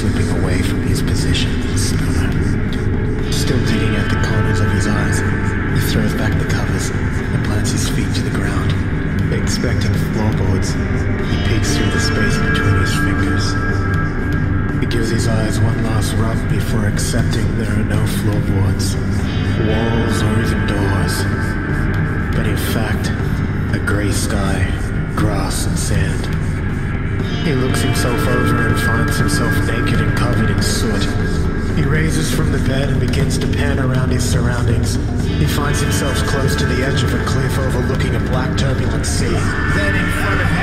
slipping away from his position. Still digging at the corners of his eyes, he throws back the covers and plants his feet to the ground. Expecting floorboards, he peeks through the space between his fingers. He gives his eyes one last rub before accepting there are no floorboards. himself naked and covered in soot. He raises from the bed and begins to pan around his surroundings. He finds himself close to the edge of a cliff overlooking a black turbulent sea. Then in front of him,